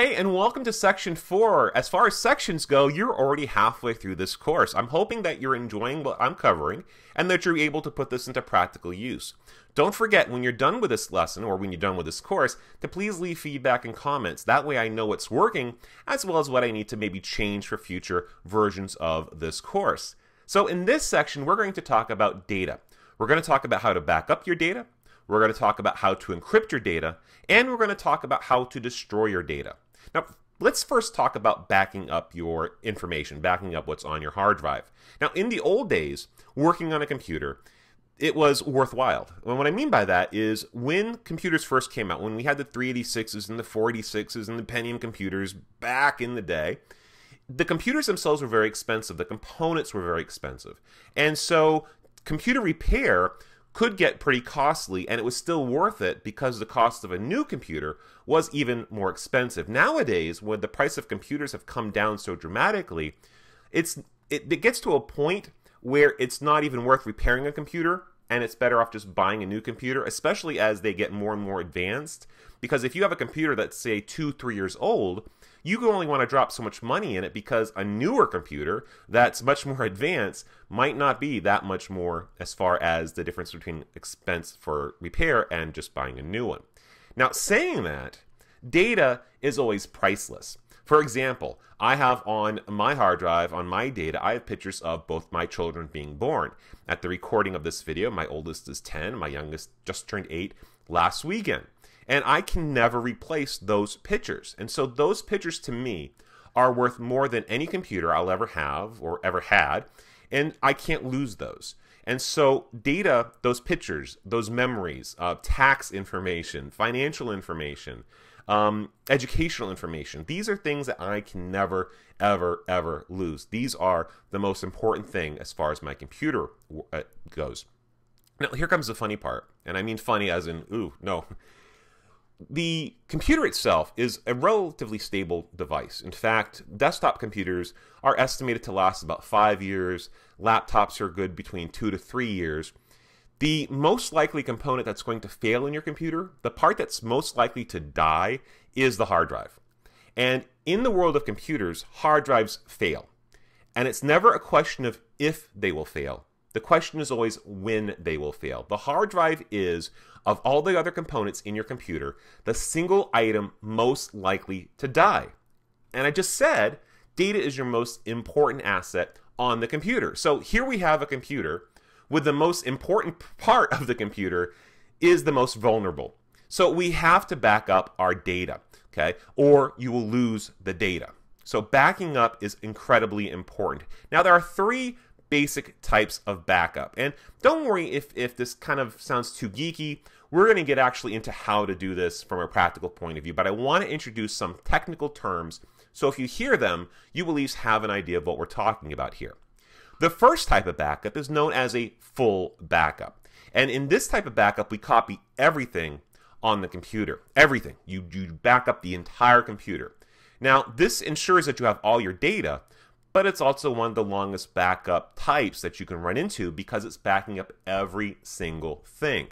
Hey, and welcome to section four. As far as sections go, you're already halfway through this course. I'm hoping that you're enjoying what I'm covering and that you're able to put this into practical use. Don't forget, when you're done with this lesson or when you're done with this course, to please leave feedback and comments. That way I know what's working, as well as what I need to maybe change for future versions of this course. So in this section, we're going to talk about data. We're going to talk about how to back up your data. We're going to talk about how to encrypt your data, and we're going to talk about how to destroy your data. Now, let's first talk about backing up your information, backing up what's on your hard drive. Now, in the old days, working on a computer, it was worthwhile. And what I mean by that is when computers first came out, when we had the 386s and the 486s and the Pentium computers back in the day, the computers themselves were very expensive. The components were very expensive. And so computer repair could get pretty costly, and it was still worth it because the cost of a new computer was even more expensive. Nowadays, when the price of computers have come down so dramatically, it's it, it gets to a point where it's not even worth repairing a computer and it's better off just buying a new computer, especially as they get more and more advanced. Because if you have a computer that's, say, two, three years old, you only want to drop so much money in it because a newer computer that's much more advanced might not be that much more as far as the difference between expense for repair and just buying a new one. Now, saying that, data is always priceless. For example, I have on my hard drive, on my data, I have pictures of both my children being born. At the recording of this video, my oldest is 10, my youngest just turned 8 last weekend. And I can never replace those pictures. And so those pictures to me are worth more than any computer I'll ever have or ever had. And I can't lose those. And so, data, those pictures, those memories, uh, tax information, financial information, um, educational information, these are things that I can never, ever, ever lose. These are the most important thing as far as my computer uh, goes. Now, here comes the funny part. And I mean funny as in, ooh, no the computer itself is a relatively stable device. In fact, desktop computers are estimated to last about five years. Laptops are good between two to three years. The most likely component that's going to fail in your computer, the part that's most likely to die, is the hard drive. And in the world of computers, hard drives fail. And it's never a question of if they will fail. The question is always when they will fail. The hard drive is of all the other components in your computer, the single item most likely to die. And I just said data is your most important asset on the computer. So here we have a computer with the most important part of the computer is the most vulnerable. So we have to back up our data, okay? Or you will lose the data. So backing up is incredibly important. Now there are three basic types of backup. And don't worry if, if this kind of sounds too geeky. We're going to get actually into how to do this from a practical point of view, but I want to introduce some technical terms so if you hear them, you will at least have an idea of what we're talking about here. The first type of backup is known as a full backup. And in this type of backup, we copy everything on the computer. Everything. You, you back up the entire computer. Now, this ensures that you have all your data, but it's also one of the longest backup types that you can run into because it's backing up every single thing.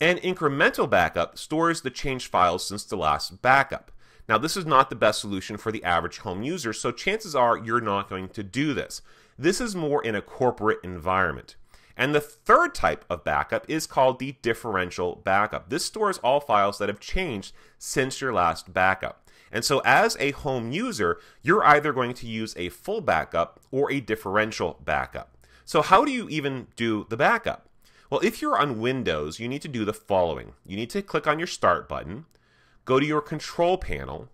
An incremental backup stores the changed files since the last backup. Now, this is not the best solution for the average home user, so chances are you're not going to do this. This is more in a corporate environment. And the third type of backup is called the differential backup. This stores all files that have changed since your last backup. And so, as a home user, you're either going to use a full backup or a differential backup. So, how do you even do the backup? Well, if you're on Windows, you need to do the following you need to click on your Start button, go to your Control panel,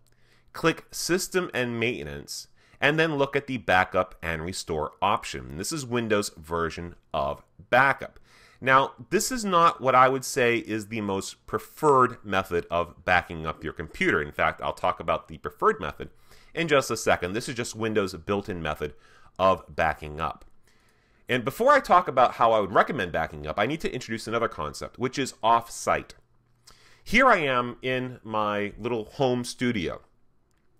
click System and Maintenance, and then look at the Backup and Restore option. This is Windows version of backup. Now, this is not what I would say is the most preferred method of backing up your computer. In fact, I'll talk about the preferred method in just a second. This is just Windows' built in method of backing up. And before I talk about how I would recommend backing up, I need to introduce another concept, which is off site. Here I am in my little home studio,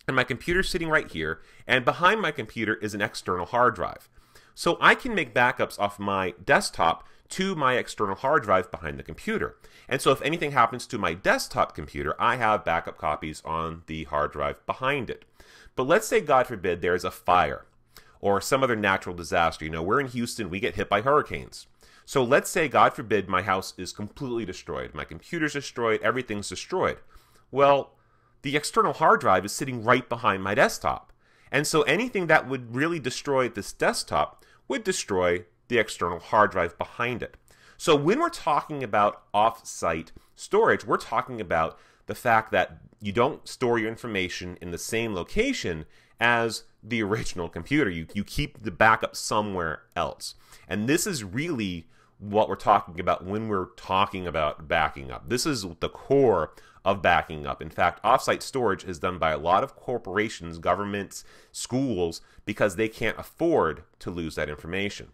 and my computer's sitting right here, and behind my computer is an external hard drive. So I can make backups off my desktop to my external hard drive behind the computer. And so if anything happens to my desktop computer, I have backup copies on the hard drive behind it. But let's say, God forbid, there's a fire or some other natural disaster. You know, we're in Houston, we get hit by hurricanes. So let's say, God forbid, my house is completely destroyed. My computer's destroyed, everything's destroyed. Well, the external hard drive is sitting right behind my desktop. And so anything that would really destroy this desktop would destroy the external hard drive behind it. So when we're talking about off-site storage, we're talking about the fact that you don't store your information in the same location as the original computer. You, you keep the backup somewhere else. And this is really what we're talking about when we're talking about backing up. This is the core of backing up. In fact, offsite storage is done by a lot of corporations, governments, schools, because they can't afford to lose that information.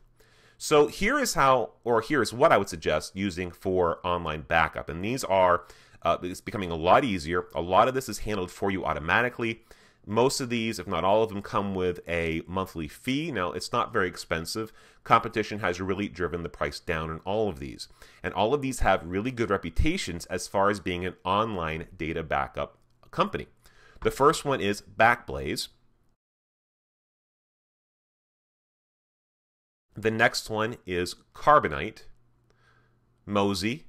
So here is how, or here is what I would suggest using for online backup. And these are, uh, it's becoming a lot easier. A lot of this is handled for you automatically. Most of these, if not all of them, come with a monthly fee. Now, it's not very expensive. Competition has really driven the price down in all of these. And all of these have really good reputations as far as being an online data backup company. The first one is Backblaze. The next one is Carbonite, Mozy,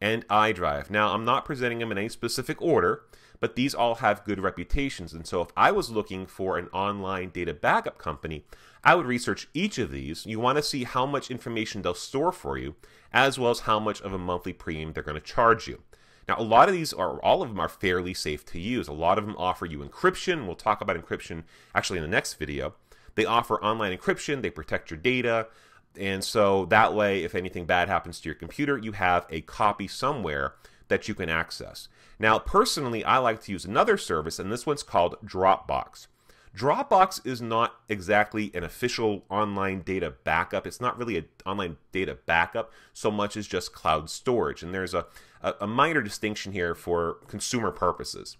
and iDrive. Now, I'm not presenting them in any specific order but these all have good reputations. And so if I was looking for an online data backup company, I would research each of these. You want to see how much information they'll store for you, as well as how much of a monthly premium they're going to charge you. Now, a lot of these are, all of them are fairly safe to use. A lot of them offer you encryption. We'll talk about encryption actually in the next video. They offer online encryption, they protect your data. And so that way, if anything bad happens to your computer, you have a copy somewhere that you can access. Now, personally, I like to use another service, and this one's called Dropbox. Dropbox is not exactly an official online data backup. It's not really an online data backup so much as just cloud storage. And there's a, a, minor distinction here for consumer purposes.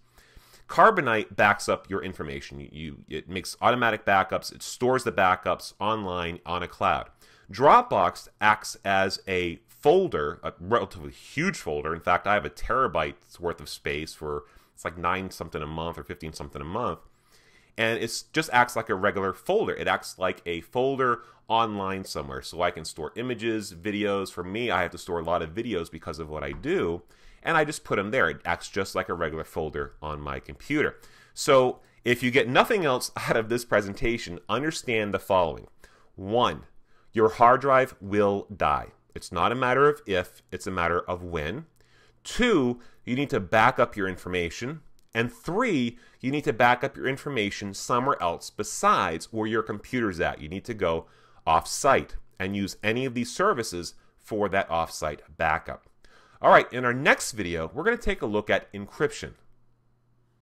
Carbonite backs up your information. You, it makes automatic backups. It stores the backups online on a cloud. Dropbox acts as a folder, a relatively huge folder. In fact, I have a terabyte's worth of space for it's like nine something a month or 15 something a month. And it just acts like a regular folder. It acts like a folder online somewhere. So I can store images, videos. For me, I have to store a lot of videos because of what I do. And I just put them there. It acts just like a regular folder on my computer. So if you get nothing else out of this presentation, understand the following. One, your hard drive will die. It's not a matter of if, it's a matter of when. Two, you need to back up your information. And three, you need to back up your information somewhere else besides where your computer's at. You need to go off site and use any of these services for that off site backup. All right, in our next video, we're going to take a look at encryption.